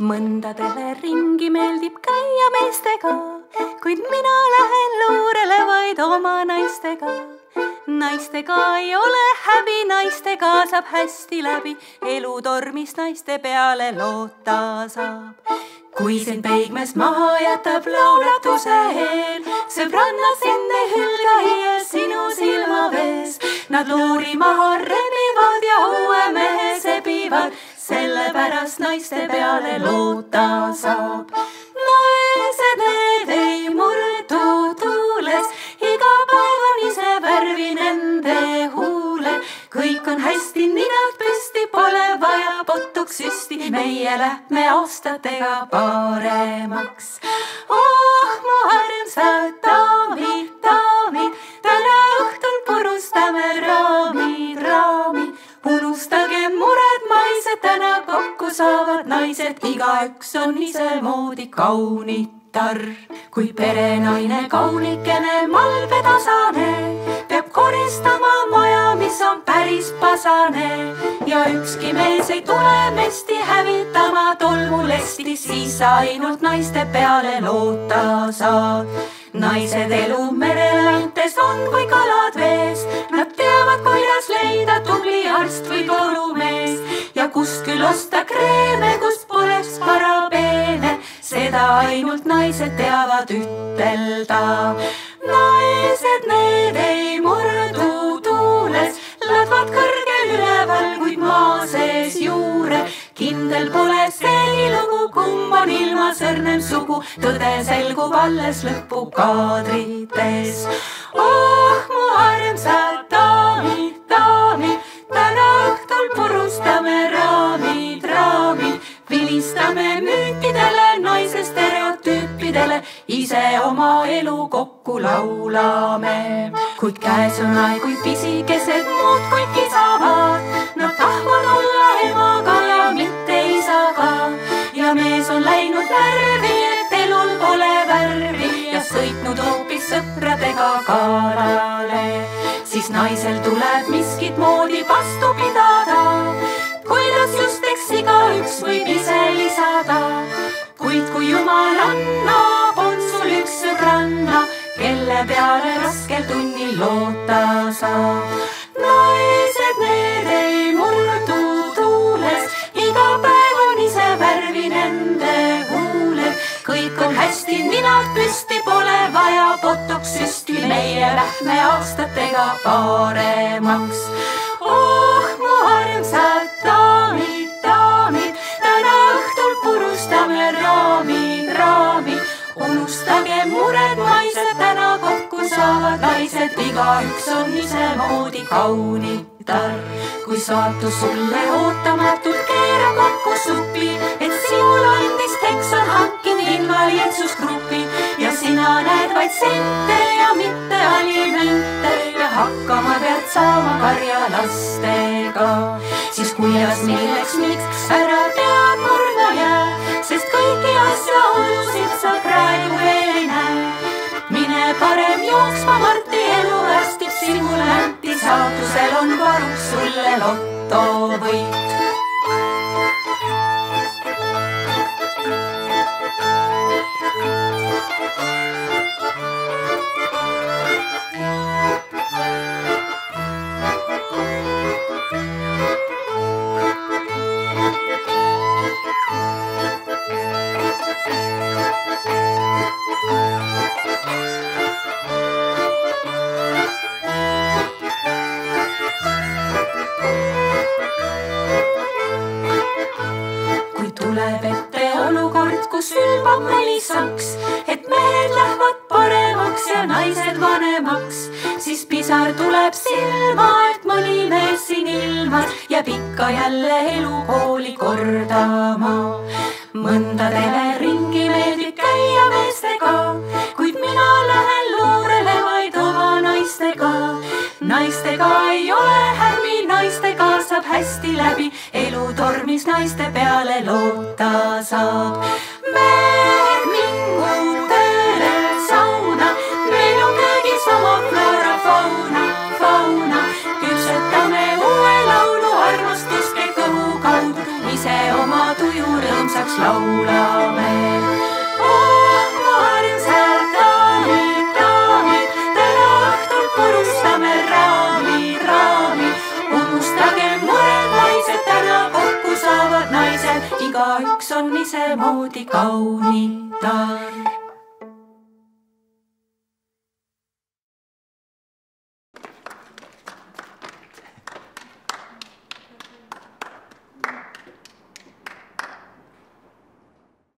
mõndadele ringi meeldib käia meestega, kuid mina lähen luurele vaid oma naistega. naistega ei ole häbi, naistega saab hästi läbi, elutormis naiste peale loota saab. kui sind peigmees maha jätab laulatuse eel, sõbranna sind ei hülga hiiel sinu silmavees. Nad luuri maha rebivad ja uue mehe sebivad sellepärast naiste peale loota saab. naised, need ei murdu tuules, iga päev on ise värvi nende huuled. kõik on hästi, ninad püsti, pole vaja potuks süsti, meie lähme aastatega paremaks. oh, mu armsad naised, igaüks on isemoodi kaunitar. kui perenaine kaunikene malbetasane peab koristama maja, mis on päris pasane. Ja ükski mees ei tule mesti hävitama tolmulesti, siis ainult naiste peale loota saad naised elu merelantes on kui kalad vees, nad teavad, kuidas leida tubli arst või torumees ja kust küll osta kreeme, seda ainult naised teavad ütelda. naised, need ei murdu tuules, ladvad kõrgel üleval, kuid maa sees juure kindel pole seegi lugu, kumb on ilmas õrnem sugu, tõde selgub alles lõpukaadrites. oh, mu armsad daamid, daamid, laulame. kuid käes on aeg, kui pisikesed muudkui kisavad, nad tahavad olla emaga ja mitte isaga ja mees on läinud närvi, et elul pole värvi ja sõitnud hoopis sõpradega kalale. siis naisel tuleb miskit moodi vastu pidada, kelle peale raskel tunnil loota saab. naised, need ei murdu tuules, iga päev on ise värvi nende huuled. kõik on hästi, ninad püsti, pole vaja botox süsti, meie lähme aastatega paremaks. oh, mu armsad daamid, daamid, täna õhtul purustame raamid, raamid. unustage mured, naised saavad naised, igaüks on isemoodi kaunitar. kui saatus sulle ootamatult keerab kokku supi, et sinule andis Texan hankinud invaliidsusgrupi ja sina näed vaid sente ja mitte alimente ja hakkama pead saama karjalastega. siis kuidas, milleks, miks ära sulle lotovõit. kui olukord, kus ülbab melisaks, et mehed lähevad paremaks ja naised vanemaks, siis pisar tuleb silma, et mõni mees siin ilmas jääb ikka jälle elukooli kordama. mõndadele ringi meeldib käia meestega, kuid mina lähen luurele vaid oma naistega. naistega saab hästi läbi, elutormis naiste peale loota saab. mehed mingu tööle sauna, meil on köögis oma floora, fauna, fauna, küpsetame uue laulu armastuste kõhu kaudu, ise oma tuju rõõmsaks laulame. Igaüks on isemoodi kaunitar.